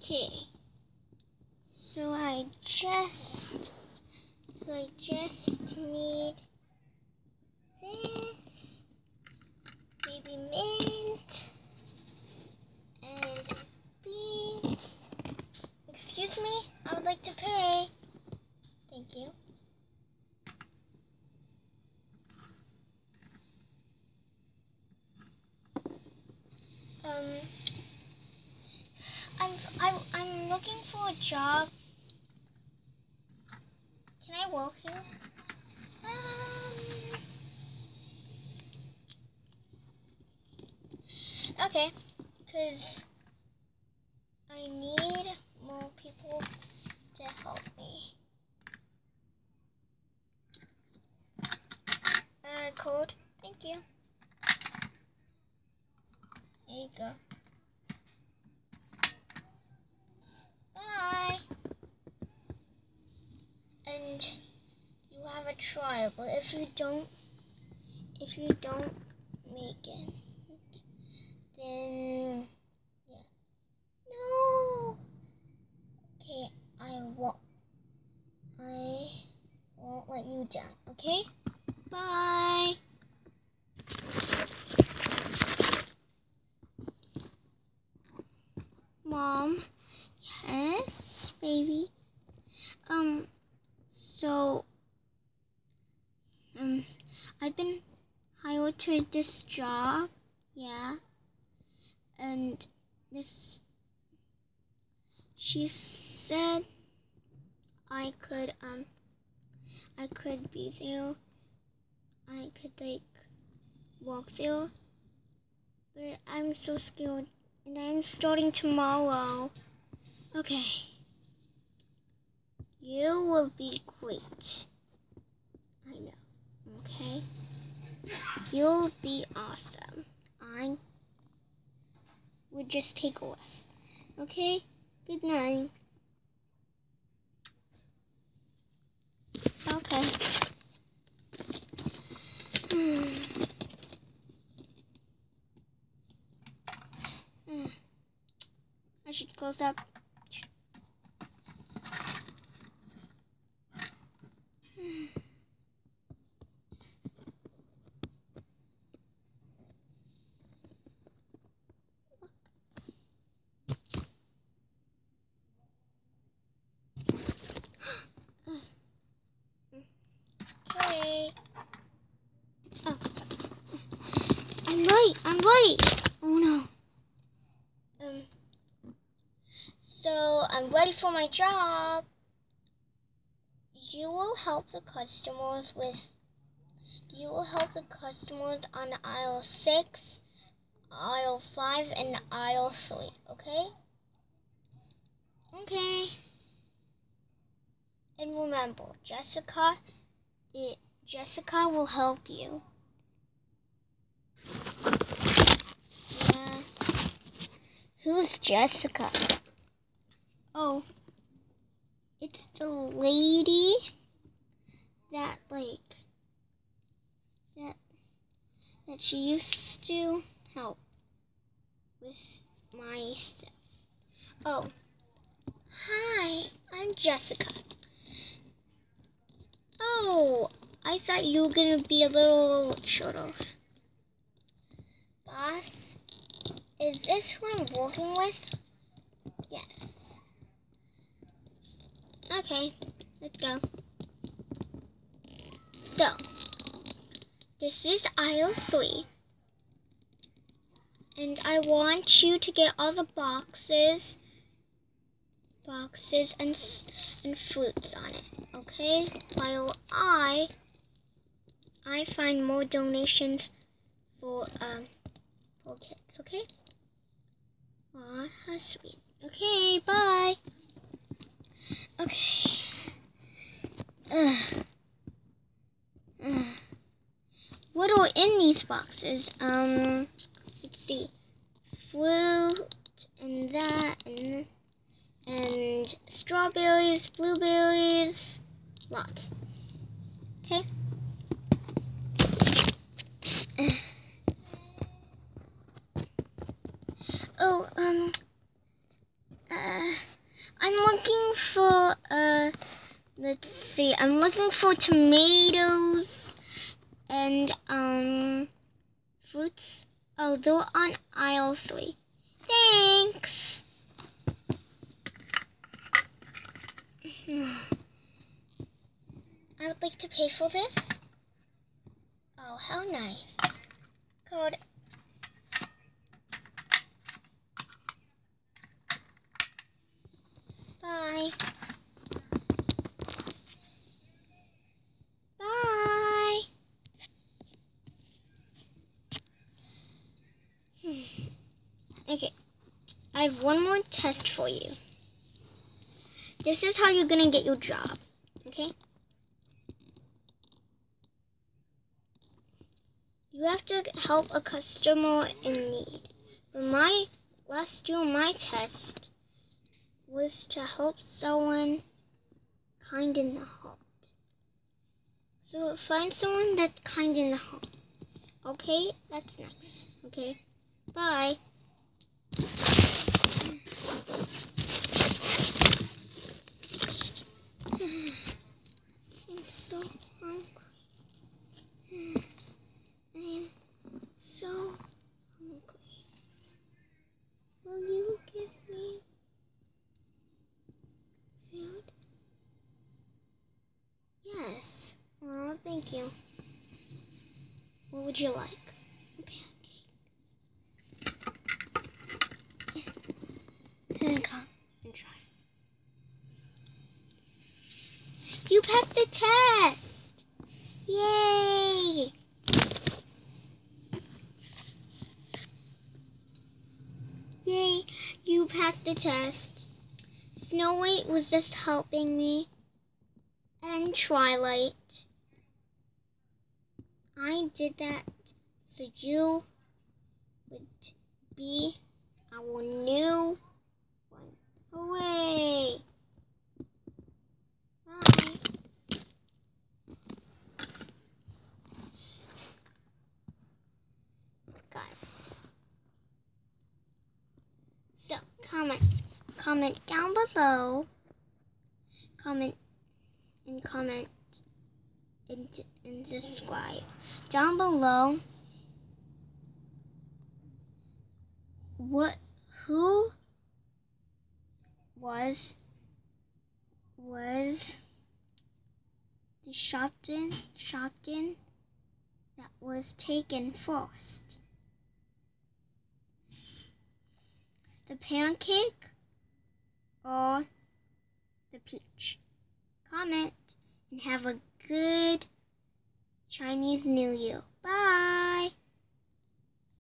Okay. So I just, so I just need this, baby mint, and beans. Excuse me, I would like to pay. Thank you. Um, I'm I'm I'm looking for a job. Can I work here? Um. Okay, cause I need more people to help me. Uh, code. Thank you. There you go. Bye. And you have a trial, but if you don't, if you don't make it, then yeah. No. Okay, I won't. I won't let you down. Okay. Bye. Mom. Yes, baby. Um, so, um, I've been hired to this job, yeah, and this, she said I could, um, I could be there, I could, like, walk there, but I'm so scared, and I'm starting tomorrow. Okay. You will be great. I know. Okay? You'll be awesome. I would just take a rest. Okay? Good night. Okay. I should close up. Okay. Oh. I'm late. I'm. Oh no. Um. So I'm ready for my job. You will help the customers with. You will help the customers on aisle six, aisle five, and aisle three. Okay. Okay. And remember, Jessica it, Jessica will help you. Yeah. Who's Jessica? Oh, it's the lady that like that that she used to help with my stuff. Oh, hi, I'm Jessica. Oh, I thought you were gonna be a little shorter. Boss, is this who I'm working with? Yes. Okay, let's go. So, this is aisle three. And I want you to get all the boxes boxes and and fruits on it. Okay, while I I find more donations for um for kids. Okay. Aw, how sweet. Okay, bye. Okay. Ugh. Ugh. What are in these boxes? Um, let's see. Fruit and that and and strawberries, blueberries, lots. Okay. Oh, um, uh, let's see. I'm looking for tomatoes and um fruits. Oh, they're on aisle three. Thanks. I would like to pay for this. Oh, how nice. Code. Bye. Bye. okay. I have one more test for you. This is how you're going to get your job. Okay? You have to help a customer in need. For my last year, my test was to help someone kind in the heart. So find someone that's kind in the heart. Okay, that's next. Okay, bye. I'm so hungry. I'm so hungry. Will you give me food? Yes. Oh, thank you. What would you like? A pancake. Then come and try. You passed the test! Yay! Yay, you passed the test. Snow White was just helping me. And Twilight. I did that so you would be our new one. Hooray! Bye. Guys. So, comment. Comment down below. Comment and comment and, and subscribe. Down below, what, who was, was the Shopton, Shopkin that was taken first? The pancake or the peach? Comment and have a good Chinese New Year. Bye.